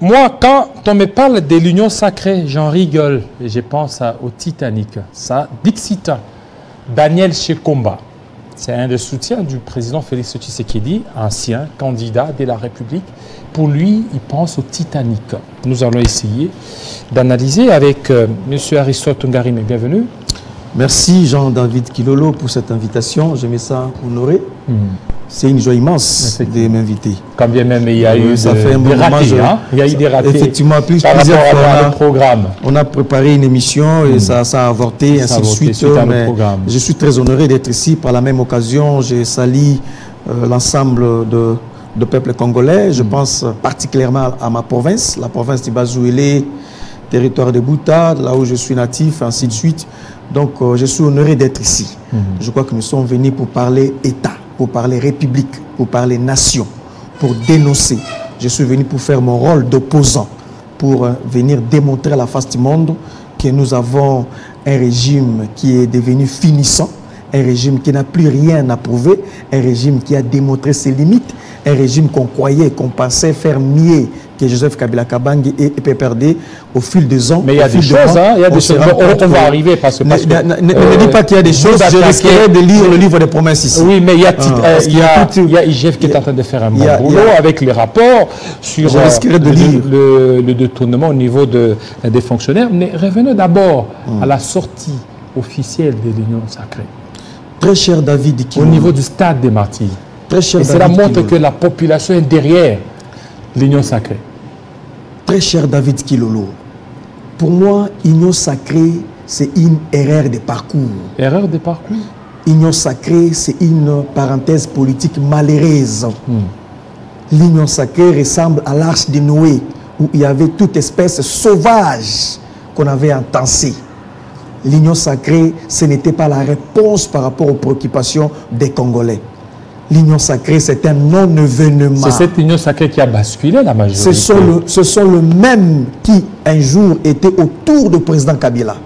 moi, quand on me parle de l'union sacrée, j'en rigole. Et je pense au Titanic. Ça, Dixita, Daniel Chekomba. C'est un des soutiens du président Félix Tshisekedi, ancien candidat de la République. Pour lui, il pense au Titanic. Nous allons essayer d'analyser avec euh, M. Aristote Tungarime. Bienvenue. Merci Jean-David Kilolo pour cette invitation. Je sens honoré. C'est une joie immense de m'inviter. Quand bien même il y a Oui, eu ça de- fait un des moment, ratés, je- hein. Il y a eu des ratés. Effectivement, plus- par plusieurs fois, à on a- le programme. On a préparé une émission et ça, ça a avorté, Ça a ainsi de suite. mais je suis très honoré d'être ici. Par la même occasion, j'ai sali euh, l'ensemble de, de peuple congolais. Je pense particulièrement à ma province, la province de Bazouélé, territoire de Bouta, là où je suis natif, ainsi de suite. Donc, euh, je suis honoré d'être ici. Mm. Je crois que nous sommes venus pour parler État, pour parler République, pour parler nation, pour dénoncer. Je suis venu pour faire mon rôle d'opposant, pour euh, venir démontrer à la face du monde que nous avons un régime qui est devenu finissant, un régime qui n'a plus rien à prouver, un régime qui a démontré ses limites, un régime qu'on croyait, qu'on pensait faire mieux que Joseph Kabila Kabangi et, PPRD au fil des ans. Mais il y a des choses, hein, il y a on des choses. On- va arriver parce que- Ne, euh, dis pas qu'il y a des choses, je risquerais de lire le livre des promesses ici. Oui, mais il y a, Ah, euh, il y a IGF qui est en train de faire un bon boulot avec les rapports sur Je euh, le, lire. le- le détournement au niveau de- des fonctionnaires. Mais revenons d'abord à la sortie officielle de l'Union sacrée, Très cher David au niveau du stade des martyrs. Très cher Et cela montre que la population est derrière l'Union sacrée. Très cher David Kilolo. Pour moi, union sacrée, c'est une erreur de parcours. Erreur de parcours? Union sacrée, c'est une parenthèse politique malheureuse. L'union sacrée ressemble à l'arche de Noé, où il y avait toute espèce sauvage qu'on avait entassée. L'union sacrée, ce n'était pas la réponse par rapport aux préoccupations des Congolais. L'union sacrée, c'est un non-événement. C'est cette Union sacrée qui a basculé la majorité. Ce sont, le, ce sont le même qui, un jour, étaient autour du président Kabila.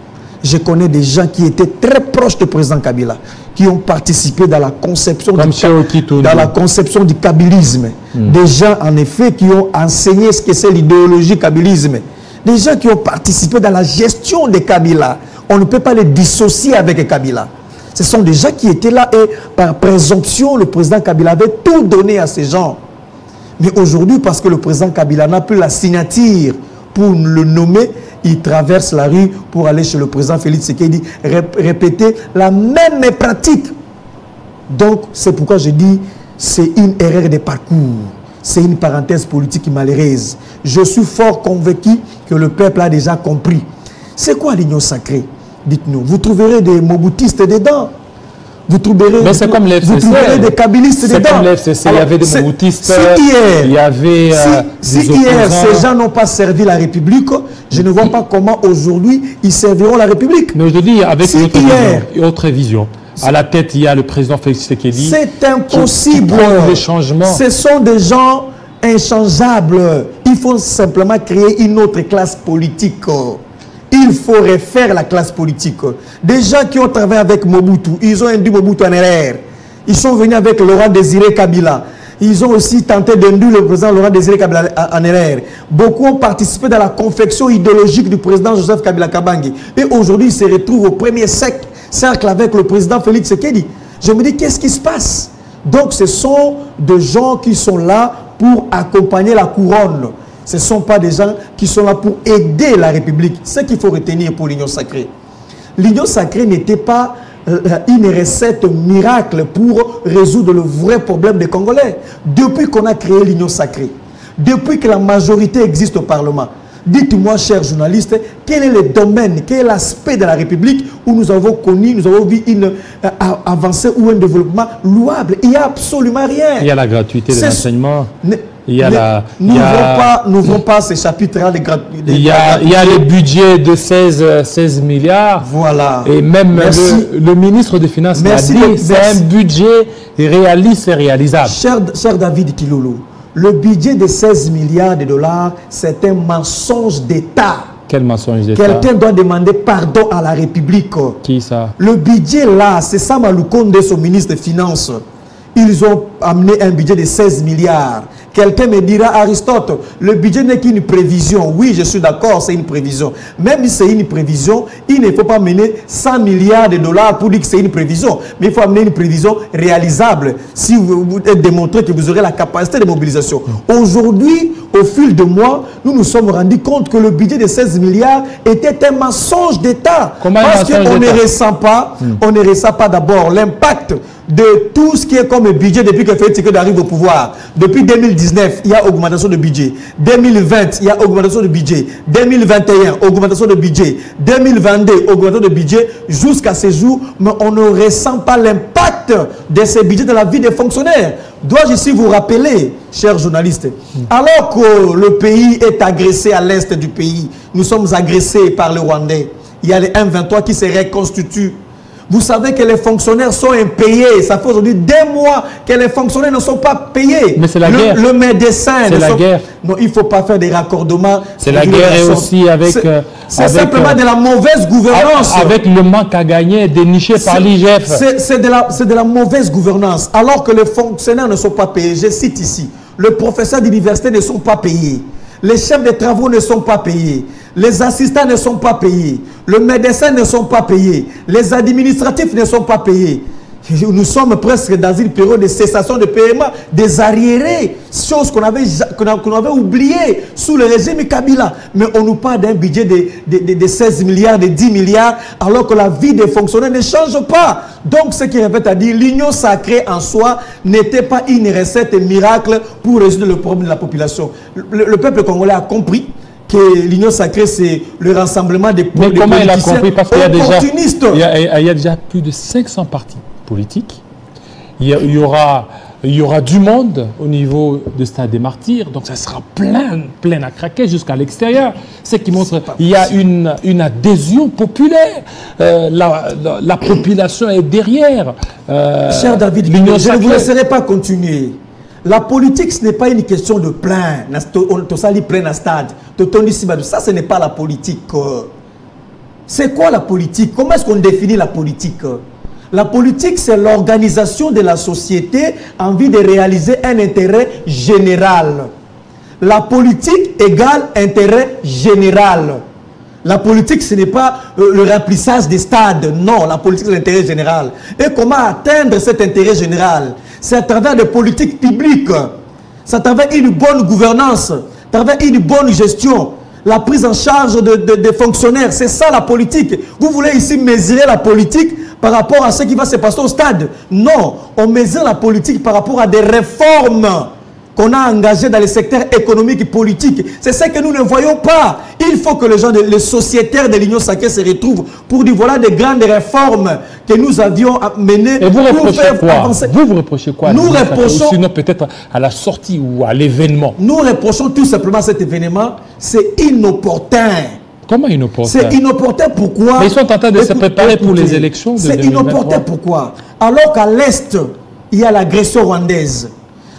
Je connais des gens qui étaient très proches du président Kabila, qui ont participé dans la conception, Comme du, dans la conception du kabylisme. Des gens, en effet, qui ont enseigné ce que c'est l'idéologie kabylisme. Des gens qui ont participé dans la gestion de Kabila. On ne peut pas les dissocier avec Kabila. Ce sont des gens qui étaient là et par présomption, le président Kabila avait tout donné à ces gens. Mais aujourd'hui, parce que le président Kabila n'a plus la signature pour le nommer, il traverse la rue pour aller chez le président Félix rép- répéter la même pratique. Donc, c'est pourquoi je dis c'est une erreur de parcours. C'est une parenthèse politique malheureuse. Je suis fort convaincu que le peuple a déjà compris. C'est quoi l'union sacrée? Dites-nous. Vous trouverez des moboutistes dedans. Vous trouverez, Mais c'est comme les vous trouverez des kabylistes C'est dedans. comme les FCC, il y avait des c'est- moboutistes, Si hier, il y avait, euh, si, hier ces gens n'ont pas servi la République, je ne vois pas comment aujourd'hui ils serviront la République. Mais je dis avec Si une autre hier- vision, autre vision. À la tête, il y a le président Félix Tshisekedi. C'est impossible. Ce sont des gens inchangeables. Il faut simplement créer une autre classe politique. Il faut refaire la classe politique. Des gens qui ont travaillé avec Mobutu, ils ont induit Mobutu en erreur. Ils sont venus avec Laurent Désiré Kabila. Ils ont aussi tenté d'induire le président Laurent Désiré Kabila en erreur. Beaucoup ont participé dans la confection idéologique du président Joseph Kabila Kabangi. Et aujourd'hui, ils se retrouvent au premier cercle avec le président Félix Sekedi. Je me dis, qu'est-ce qui se passe? Donc, ce sont des gens qui sont là pour accompagner la couronne. Ce ne sont pas des gens qui sont là pour aider la République. C'est ce qu'il faut retenir pour l'Union sacrée. L'Union sacrée n'était pas euh, une recette miracle pour résoudre le vrai problème des Congolais. Depuis qu'on a créé l'Union sacrée, depuis que la majorité existe au Parlement, dites-moi, chers journalistes, quel est le domaine, quel est l'aspect de la République où nous avons connu, nous avons vu une euh, avancée ou un développement louable? Il n'y a absolument rien. Il y a la gratuité de l'enseignement. Il y a la- N'ouvrons a- pas, pas ces chapitres-là de gratu- de- Il y a, il y a le budget de 16, euh, 16 milliards. Voilà. Et même Merci. le, le ministre des Finances Merci, dit, le- c'est un budget réaliste et réalisable. Cher, cher David Kilolo, le budget de 16 milliards de dollars, c'est un mensonge d'État. Quel mensonge d'État? Quelqu'un doit demander pardon à la République. Qui ça? Le budget là, c'est Sam Alukonde, son ministre des Finances. ils ont amené un budget de 16 milliards. Quelqu'un me dira, Aristote, le budget n'est qu'une prévision. Oui, je suis d'accord, c'est une prévision. Même si c'est une prévision, il ne faut pas mener 100 milliards de dollars pour dire que c'est une prévision. Mais il faut amener une prévision réalisable. Si vous, vous démontrez que vous aurez la capacité de mobilisation. Aujourd'hui, au fil de mois, nous nous sommes rendus compte que le budget de 16 milliards était un mensonge d'État. Parce qu'on ne ressent pas, hmm. on ne ressent pas d'abord l'impact de tout ce qui est comme budget depuis que Félix Tshisekedi arrive au pouvoir. Depuis 2019, il y a augmentation de budget. 2020, il y a augmentation de budget. 2021, augmentation de budget. 2022, augmentation de budget. Jusqu'à ce jour, mais on ne ressent pas l'impact de ces budgets dans la vie des fonctionnaires. Dois-je ici vous rappeler, chers journalistes, alors que le pays est agressé à l'est du pays, nous sommes agressés par le Rwandais. Il y a les M23 qui se reconstituent vous savez que les fonctionnaires sont impayés. Ça fait aujourd'hui des mois que les fonctionnaires ne sont pas payés. Mais c'est la guerre. Le médecin. C'est la guerre. Non, il ne faut pas faire des raccordements. C'est la guerre et aussi avec. C'est euh, simplement euh, de la mauvaise gouvernance. Avec le manque à gagner déniché par l'IGF. C'est de, la, de la mauvaise gouvernance. Alors que les fonctionnaires ne sont pas payés. Je cite ici. Les professeurs d'université ne sont pas payés. Les chefs de travaux ne sont pas payés. Les assistants ne sont pas payés. Les médecins ne sont pas payés. Les administratifs ne sont pas payés. Nous sommes presque dans une période de cessation de paiement des arriérés, chose qu'on avait, qu'on avait oublié sous le régime Kabila. Mais on nous parle d'un budget de, de, 16 milliards, de 10 milliards, alors que la vie des fonctionnaires ne change pas. Donc, ce qui répète à dire, l'union sacrée en soi n'était pas une recette miracle pour résoudre le problème de la population. Le, peuple congolais a compris que l'union sacrée, c'est le rassemblement des, Mais comment il a compris? Parce qu'il y, y, a déjà plus de 500 partis politique. Il y, aura, il y aura du monde au niveau du stade des martyrs, donc ça sera plein, plein à craquer jusqu'à l'extérieur. Ce qui montre qu'il y a une, une adhésion populaire. Euh, la, la, population est derrière. Euh, Cher David, je ne vous laisserai pas continuer. La politique, ce n'est pas une question de plein. On sali plein à stade. Ça, ce n'est pas la politique. C'est quoi la politique? Comment est-ce qu'on définit la politique? La politique, c'est l'organisation de la société en vue de réaliser un intérêt général. La politique égale intérêt général. La politique, ce n'est pas euh, le remplissage des stades. Non, la politique, c'est l'intérêt général. Et comment atteindre cet intérêt général? C'est à travers des politiques publiques. C'est à travers une bonne gouvernance, à travers une bonne gestion, la prise en charge des fonctionnaires. C'est ça la politique. Vous voulez ici mesurer la politique par rapport à ce qui va se passer au stade. Non, on mesure la politique par rapport à des réformes qu'on a engagées dans les secteurs économiques et politiques. C'est ce que nous ne voyons pas. Il faut que les gens, les sociétaires de l'Union sacrée se retrouvent pour dire voilà des grandes réformes que nous avions menées. Et vous reprochez faire quoi? Vous vous reprochez quoi Nous reprochons... Sinon peut-être à la sortie ou à l'événement? Nous reprochons tout simplement cet événement. C'est inopportun. Comment inopportun C'est inopportun pourquoi Mais ils sont en train de se préparer pour les élections. C'est inopportun pourquoi Alors qu'à l'Est, il y a l'agression rwandaise.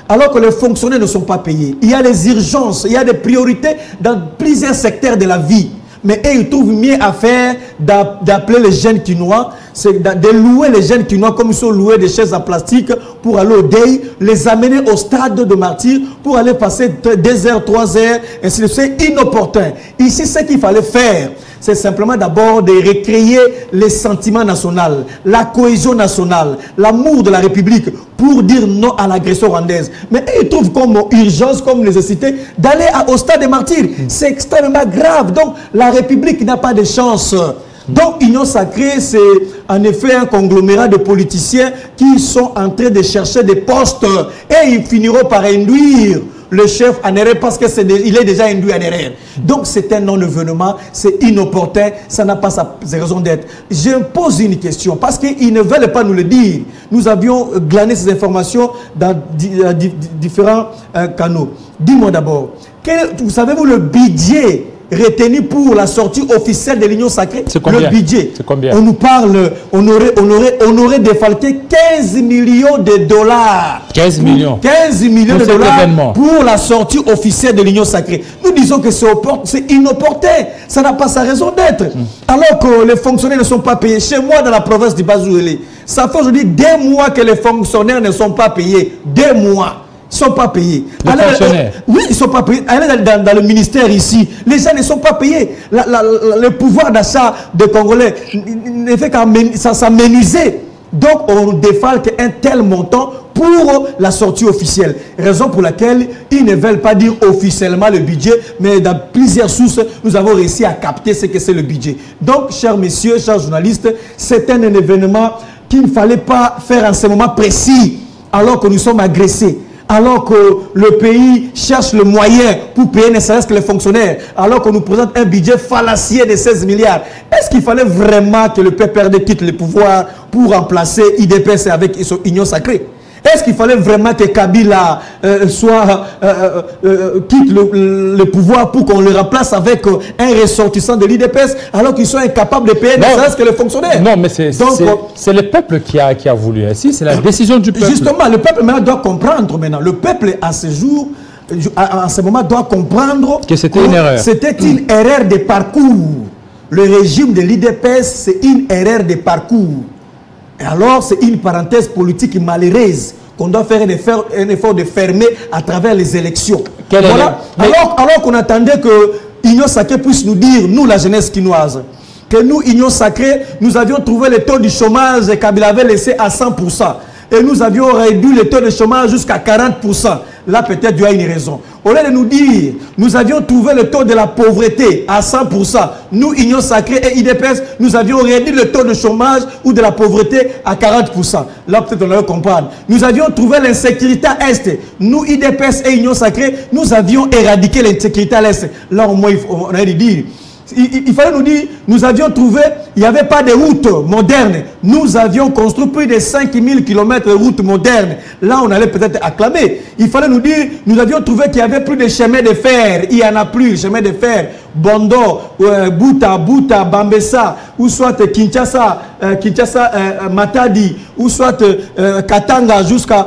Alors que les fonctionnaires ne sont pas payés. Il y a les urgences, il y a des priorités dans plusieurs secteurs de la vie. Mais eux, ils trouvent mieux à faire d'appeler les jeunes quinois, de louer les jeunes quinois comme ils sont loués des chaises en plastique pour aller au deuil, les amener au stade de martyr pour aller passer deux heures, trois heures, ainsi. C'est inopportun. Ici, ce qu'il fallait faire, c'est simplement d'abord de recréer les sentiments nationaux, la cohésion nationale, l'amour de la République pour dire non à l'agression rwandaise. Mais ils trouvent comme urgence, comme nécessité d'aller au stade des martyrs. C'est extrêmement grave. Donc la République n'a pas de chance. Donc, Union Sacrée, c'est en effet un conglomérat de politiciens qui sont en train de chercher des postes et ils finiront par induire le chef en erreur parce qu'il est déjà induit en erreur. Donc c'est un non-événement, c'est inopportun, ça n'a pas sa raison d'être. Je pose une question parce qu'ils ne veulent pas nous le dire. Nous avions glané ces informations dans différents euh, canaux. Dis-moi d'abord, vous savez-vous le budget retenu pour la sortie officielle de l'Union sacrée, le budget. Combien On nous parle, on aurait, on aurait, on aurait défalqué 15 millions de dollars. 15 millions. 15 millions Pour de dollars événement. pour la sortie officielle de l'Union sacrée. Nous disons que c'est inopportun. Ça n'a pas sa raison d'être. Hmm. Alors que les fonctionnaires ne sont pas payés. Chez moi, dans la province du Bazouélé, ça fait aujourd'hui deux mois que les fonctionnaires ne sont pas payés. Deux mois. Sont pas payés. Les fonctionnaires euh, Oui, ils ne sont pas payés. Allez dans, dans- le ministère ici, les gens ne sont pas payés. La- la- la- le pouvoir d'achat des Congolais ne fait qu'à s'amenuiser. Donc, on défalque un tel montant pour la sortie officielle. Raison pour laquelle ils ne veulent pas dire officiellement le budget, mais dans plusieurs sources, nous avons réussi à capter ce que c'est le budget. Donc, chers messieurs, chers journalistes, c'est un événement qu'il ne fallait pas faire en ce moment précis, alors que nous sommes agressés alors que le pays cherche le moyen pour payer ne serait-ce que les fonctionnaires, alors qu'on nous présente un budget fallacieux de 16 milliards. Est-ce qu'il fallait vraiment que le PPRD quitte le pouvoir pour remplacer IDPS avec son union sacrée? Est-ce qu'il fallait vraiment que Kabila euh, soit, euh, euh, quitte le, le pouvoir pour qu'on le remplace avec un ressortissant de l'IDPS alors qu'ils sont incapables de payer ne serait-ce que les fonctionnaires? Non, mais c'est le peuple qui a, qui a voulu ainsi. C'est la décision du peuple. Justement, le peuple maintenant doit comprendre maintenant. Le peuple à ce jour, à, à ce moment, doit comprendre Que c'était une erreur. C'était une erreur de parcours. Le régime de l'IDPS, c'est une erreur de parcours. Et alors, c'est une parenthèse politique malheureuse qu'on doit faire un effort, un effort de fermer à travers les élections. Voilà. Mais- Alors, alors qu'on attendait que Union Sacrée puisse nous dire, nous, la jeunesse quinoise, que nous, Union Sacrée, nous avions trouvé le taux du chômage Kabila avait laissé à 100%. Et nous avions réduit le taux de chômage jusqu'à 40%. Là, peut-être, y a une raison. Au lieu de nous dire, nous avions trouvé le taux de la pauvreté à 100%. Nous, Union Sacrée et IDPS, nous avions réduit le taux de chômage ou de la pauvreté à 40%. Là, peut-être, on va comprendre. Nous avions trouvé l'insécurité à Est. Nous, IDPS et Union Sacrée, nous avions éradiqué l'insécurité à l'Est. Là, au moins, on a dire. Il, fallait nous dire, nous avions trouvé, il n'y avait pas de route moderne. Nous avions construit plus de 5000 km de routes modernes. Là, on allait peut-être acclamer. Il fallait nous dire, nous avions trouvé qu'il n'y avait plus de chemin de fer. Il n'y en a plus, chemin de fer. Bondo, euh, Bouta, Bouta, Bambessa, ou soit Kinshasa, euh, Kinshasa, euh, euh, Matadi, ou soit Katanga jusqu'à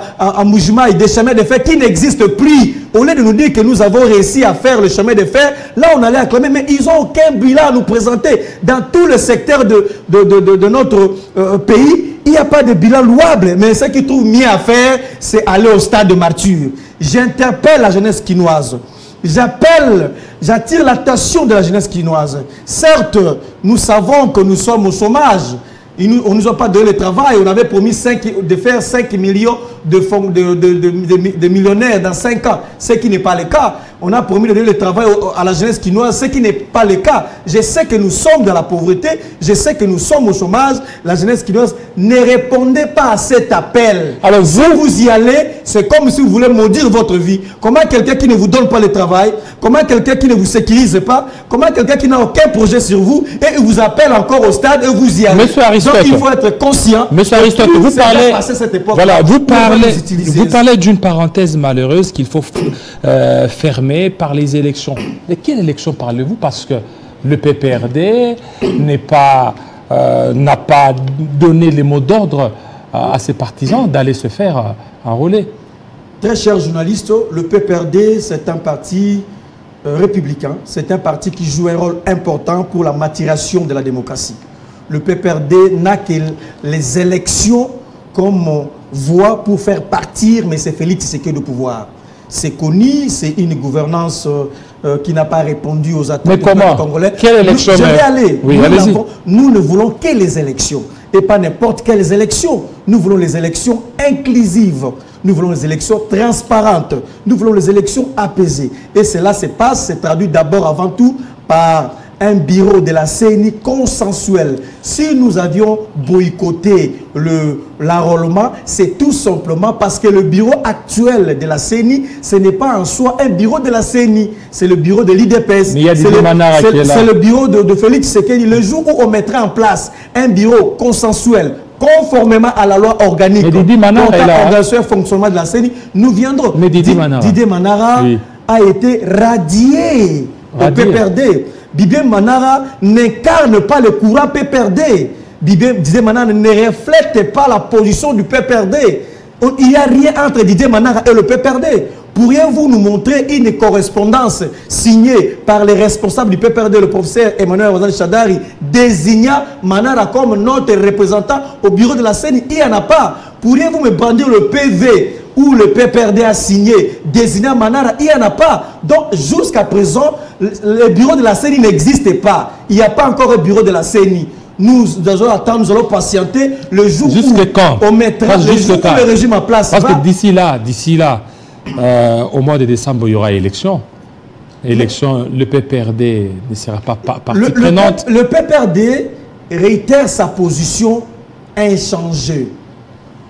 des chemins de fer qui n'existent plus. Au lieu de nous dire que nous avons réussi à faire le chemin de fer, là on allait acclamer, mais ils n'ont aucun bilan à nous présenter. Dans tout le secteur de, de, notre pays, il n'y a pas de bilan louable. Mais ce qu'ils trouvent mieux à faire, c'est aller au stade de martyr. J'interpelle la jeunesse quinoise. J'appelle, j'attire l'attention de la jeunesse quinoise. Certes, nous savons que nous sommes au chômage. On ne nous a pas donné le travail. On avait promis de faire 5 millions de, fon- de, de- de- de- de millionnaires dans 5 ans, ce qui n'est pas le cas. On a promis de donner le travail à la jeunesse quinoise, ce qui n'est pas le cas. Je sais que nous sommes dans la pauvreté, je sais que nous sommes au chômage. La jeunesse quinoise, ne répondez pas à cet appel. Alors, si vous y allez, c'est comme si vous voulez maudire votre vie. Comment quelqu'un qui ne vous donne pas le travail, comment quelqu'un qui ne vous sécurise pas, comment quelqu'un qui n'a aucun projet sur vous, et il vous appelle encore au stade et vous y allez. Monsieur Aristote. Donc il faut être conscient. Monsieur Aristote, vous parlez, cette époque, voilà, vous va parlez, vous parlez d'une parenthèse malheureuse qu'il faut euh, fermer par les élections. De quelle élection parlez-vous? Parce que le PPRD pas, euh, n'a pas donné les mots d'ordre à, à ses partisans d'aller se faire euh, enrôler. Très chers journalistes, le PPRD, c'est un parti euh, républicain. C'est un parti qui joue un rôle important pour la maturation de la démocratie. Le PPRD n'a que les élections comme euh, voie pour faire partir M. Félix Tshisekedi du pouvoir. C'est connu, c'est une gouvernance euh, euh, qui n'a pas répondu aux attentes Mais du comment? congolais. Quelle Nous- élection, Je vais aller. Oui, nous, nous ne voulons que les élections et pas n'importe quelles élections. Nous voulons les élections inclusives. Nous voulons les élections transparentes. Nous voulons les élections apaisées. Et cela se passe, c'est traduit d'abord avant tout par un bureau de la CENI consensuel. Si nous avions boycotté le- l'enrôlement, c'est tout simplement parce que le bureau actuel de la CENI, ce n'est pas en soi un bureau de la CENI, c'est le bureau de l'IDPS. C'est le- bureau de, de Félix Sekedi, le jour où on mettra en place un bureau consensuel, conformément à la loi organique, hein. et fonctionnement de la CENI, nous viendrons. Mais Didier Di- Manara. Manara Oui. a été radié, Radié. au PPRD. Bibien Manara n'incarne pas le courant PPRD. Bibien disait Manara ne reflète pas la position du PPRD. Il n'y a rien entre Didier Manara et le PPRD. Pourriez-vous nous montrer une correspondance signée par les responsables du PPRD, le professeur Emmanuel Wazan Chadari, désignant Manara comme notre représentant au bureau de la CENI Il n'y en a pas. Pourriez-vous me brandir le PV où le PPRD a signé désignant Manara Il n'y en a pas. Donc jusqu'à présent, le bureau de la CENI n'existe pas. Il n'y a pas encore un bureau de la CENI nous allons attendre, nous allons patienter le jour où quand? on mettra le, jour où le régime en place. Parce que d'ici là, d'ici là, euh, au mois de décembre, il y aura élection. Élection, le PPRD ne sera pas partie le, prenante. Le, PPRD réitère sa position inchangée.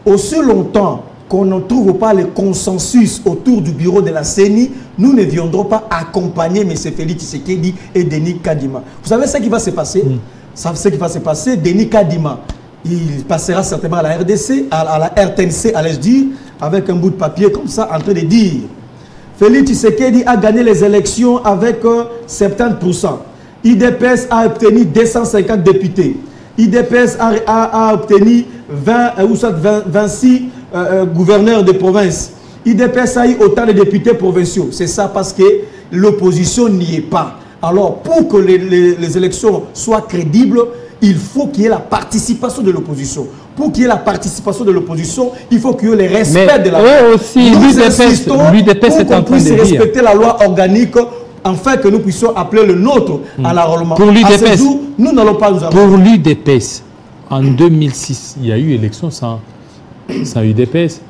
Aussi longtemps qu'on ne trouve pas le consensus autour du bureau de la CENI, nous ne viendrons pas accompagner M. Félix Tshisekedi et Denis Kadima. Vous savez ce qui va se passer? Mm. savez ce qui va se passer Denis Kadima, il passera certainement à la RDC, à, la RTNC, allais-je dire, avec un bout de papier comme ça, en train de dire Félix Tshisekedi a gagné les élections avec 70%. Euh, IDPS a obtenu 250 députés. IDPS a, obtenu 20, 26 euh, euh, gouverneurs de province. IDPS a eu autant de députés provinciaux. C'est ça parce que l'opposition n'y est pas. Alors, pour que les élections soient crédibles, il faut qu'il y ait la participation de l'opposition. Pour qu'il y ait la participation de l'opposition, il faut qu'il y ait le respect de la loi. aussi, l'UDPS est en train de respecter la loi organique afin que nous puissions appeler le nôtre à hmm. l'enrôlement. Pour l'UDPS, nous n'allons pas nous Pour l'UDPS, en 2006, il y a eu élection sans, sans UDPS.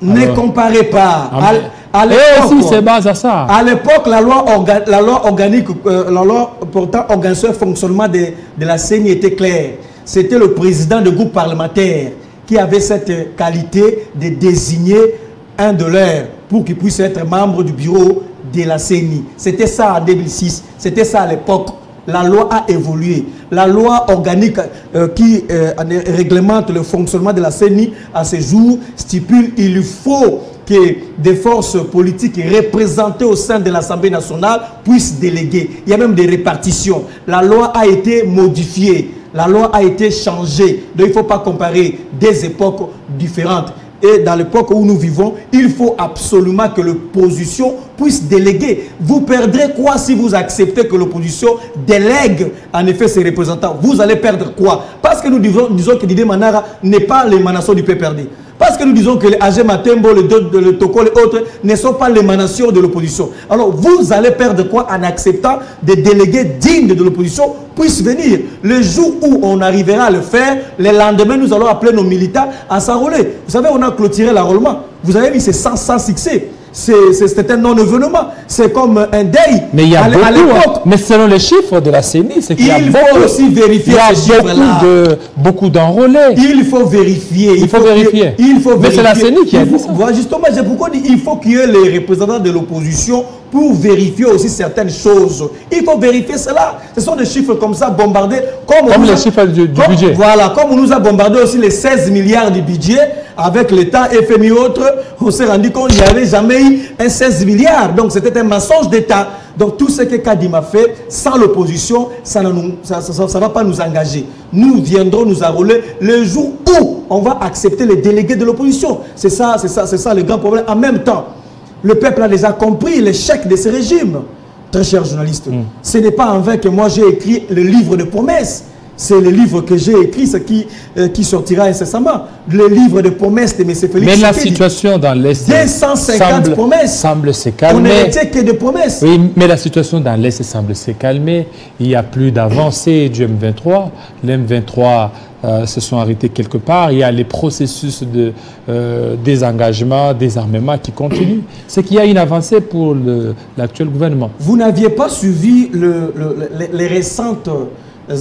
Ne comparez pas. Ah, à l'époque, c'est base à ça. À l'époque, la loi, la loi organique, euh, la loi portant organisation fonctionnement de, de la CENI était claire. C'était le président du groupe parlementaire qui avait cette qualité de désigner un de leurs pour qu'il puisse être membre du bureau de la CENI. C'était ça en 2006. C'était ça à l'époque. La loi a évolué. La loi organique euh, qui euh, réglemente le fonctionnement de la CENI à ce jour stipule qu'il faut que des forces politiques représentées au sein de l'Assemblée nationale puissent déléguer. Il y a même des répartitions. La loi a été modifiée. La loi a été changée. Donc il ne faut pas comparer des époques différentes. Et dans l'époque où nous vivons, il faut absolument que l'opposition puisse déléguer. Vous perdrez quoi si vous acceptez que l'opposition délègue en effet ses représentants? Vous allez perdre quoi? Parce que nous disons, que Didier Manara n'est pas l'émanation du PPRD. Parce que nous disons que les AG Matembo, le, le Toko, les autres ne sont pas l'émanation de l'opposition. Alors vous allez perdre quoi en acceptant des délégués dignes de l'opposition puissent venir? Le jour où on arrivera à le faire, le lendemain, nous allons appeler nos militants à s'enrôler. Vous savez, on a clôturé l'enrôlement. Vous avez vu, c'est sans, sans succès c'est un non-événement. C'est comme un deuil. Mais il y a beaucoup, mais selon les chiffres de la CENI, c'est qu'il y a il faut aussi vérifier il y a beaucoup d'enrôlés. Il faut vérifier. Il, faut, vérifier. Il faut mais c'est la CENI qui a dit ça. Justement, j'ai pourquoi il faut qu'il y ait les représentants de l'opposition pour vérifier aussi certaines choses. Il faut vérifier cela. Ce sont des chiffres comme ça bombardés. Comme, comme les chiffres du, budget. Voilà, comme on nous a bombardé aussi les 16 milliards du budget avec l'État, FMI autres, on s'est rendu compte qu'il n'y avait jamais eu un 16 milliards. Donc c'était un mensonge d'État. Donc tout ce que Kadima fait, sans l'opposition, ça ne ça, ça, va pas nous engager. Nous viendrons nous enrôler le jour où on va accepter les délégués de l'opposition. C'est ça, c'est ça, c'est ça le grand problème. En même temps, le peuple a déjà compris l'échec de ce régime. Très cher journaliste, mm. ce n'est pas en vain que moi j'ai écrit le livre de promesses. C'est le livre que j'ai écrit, ce qui, euh, qui sortira incessamment. Le livre de promesses de M. Félix Mais la situation dans l'Est semble, promesses. semble se calmer. On n'était que de promesses. Oui, mais la situation dans l'Est semble se calmer. Il n'y a plus d'avancée du M23. Le M23 euh, se sont arrêtés quelque part. Il y a les processus de euh, désengagement, désarmement qui continuent. C'est qu'il y a une avancée pour l'actuel gouvernement. Vous n'aviez pas suivi le, les récentes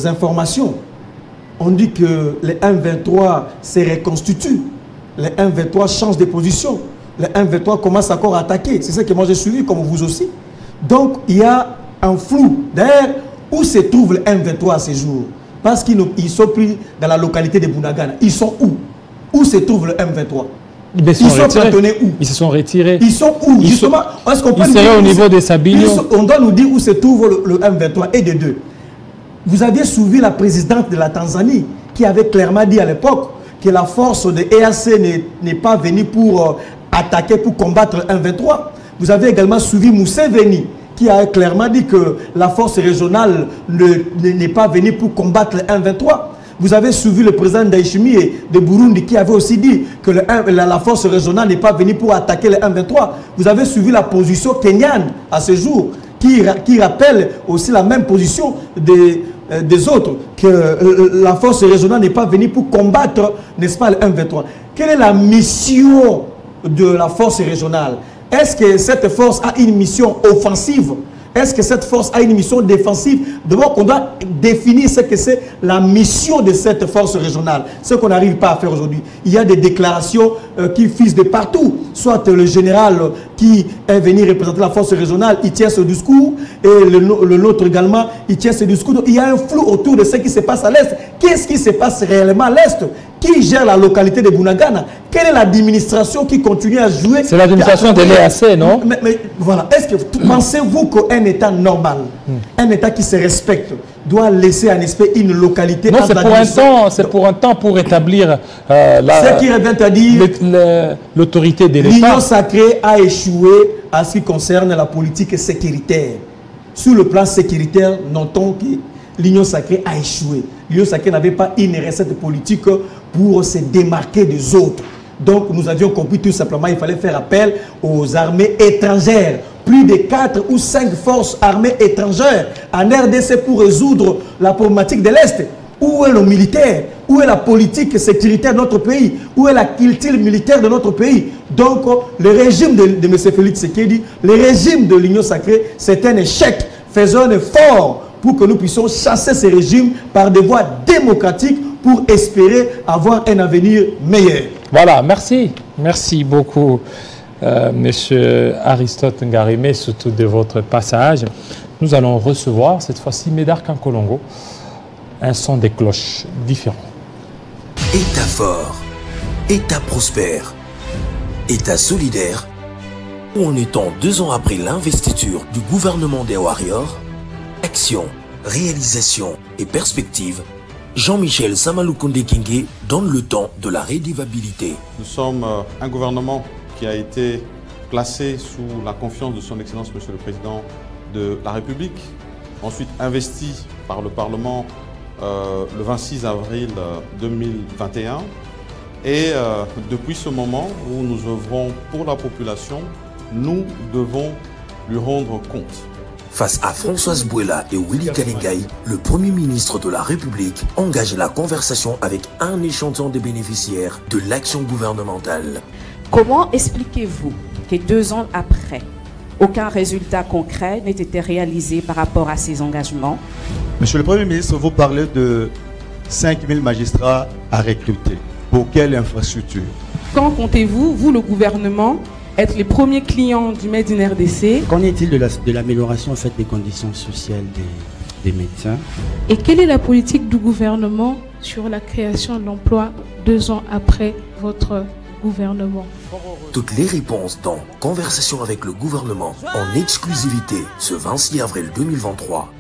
informations. On dit que les 1-23 se reconstituent. Les 1-23 changent de position. Les 1-23 commencent encore à attaquer. C'est ce que moi j'ai suivi, comme vous aussi. Donc, il y a un flou. D'ailleurs, où se trouve le 1-23 à ce jour? Parce qu'ils sont pris dans la localité de Bounagana. Ils sont où? Où se trouve le M23 Ils sont, cantonnés où? Ils se sont retirés. Ils sont où? Justement, est-ce qu'on peut au niveau des. On doit nous dire où se trouve le, M23 et de deux. Vous aviez suivi la présidente de la Tanzanie qui avait clairement dit à l'époque que la force de EAC n'est pas venue pour euh, attaquer, pour combattre le M23. Vous avez également suivi Veni qui a clairement dit que la force régionale n'est pas venue pour combattre le M23. Vous avez suivi le président d'Aïchimi de Burundi qui avait aussi dit que la, force régionale n'est pas venue pour attaquer le M23. Vous avez suivi la position kenyane à ce jour qui, rappelle aussi la même position des, euh, autres, que euh, la force régionale n'est pas venue pour combattre, n'est-ce pas, le M23. Quelle est la mission de la force régionale? Est-ce que cette force a une mission offensive? Est-ce que cette force a une mission défensive? D'abord, on doit définir ce que c'est la mission de cette force régionale. Ce qu'on n'arrive pas à faire aujourd'hui. Il y a des déclarations euh, qui fusent de partout. Soit le général qui est venu représenter la force régionale, il tient ce discours. Et le, nôtre également, il tient ce discours. Donc, il y a un flou autour de ce qui se passe à l'Est. Qu'est-ce qui se passe réellement à l'Est? Qui gère la localité de Bunagana? Quelle est l'administration qui continue à jouer? C'est l'administration de l'EAC, non? Mais, voilà. Est-ce que pensez-vous qu'un État normal, hmm. un État qui se respecte, doit laisser en esprit une localité Non, c'est pour un temps, c'est pour un temps pour établir euh, la. Ce qui revient à dire l'autorité de l'État. L'Union sacrée a échoué à ce qui concerne la politique sécuritaire. Sur le plan sécuritaire, notons que l'Union sacrée a échoué. L'Union sacrée n'avait pas une recette politique pour se démarquer des autres. Donc nous avions compris tout simplement qu'il fallait faire appel aux armées étrangères. Plus de 4 ou 5 forces armées étrangères en RDC pour résoudre la problématique de l'Est. Où est le militaire? Où est la politique sécuritaire de notre pays? Où est la culture militaire de notre pays? Donc le régime de, M. Félix Sekedi, le régime de l'Union sacrée, c'est un échec. Faisons un effort pour que nous puissions chasser ces régimes par des voies démocratiques pour espérer avoir un avenir meilleur. Voilà, merci. Merci beaucoup, euh, Monsieur Aristote Ngarimé, surtout de votre passage. Nous allons recevoir cette fois-ci Médard Kankolongo, un son des cloches différent. État fort, État prospère, État solidaire, où en étant deux ans après l'investiture du gouvernement des Warriors, action, réalisation et perspective Jean-Michel Samaloukonde Kenge donne le temps de la rédivabilité. Nous sommes euh, un gouvernement qui a été placé sous la confiance de son Excellence Monsieur le Président de la République, ensuite investi par le Parlement euh, le 26 avril 2021. Euh, Et depuis ce moment où nous œuvrons pour la population, nous devons lui rendre compte. Face à Françoise Bouela et Willy Kalengay, le Premier ministre de la République engage la conversation avec un échantillon des bénéficiaires de l'action gouvernementale. Comment expliquez-vous que deux ans après, aucun résultat concret n'ait été réalisé par rapport à ces engagements? Monsieur le Premier ministre, vous parlez de 5000 magistrats à recruter. Pour quelle infrastructure? Quand comptez-vous, vous, le gouvernement, être les premiers clients du Made in RDC. Qu'en est-il de l'amélioration fait, des conditions sociales des, des, médecins? Et quelle est la politique du gouvernement sur la création d'emplois deux ans après votre Toutes les réponses dans Conversation avec le gouvernement en exclusivité ce 26 avril 2023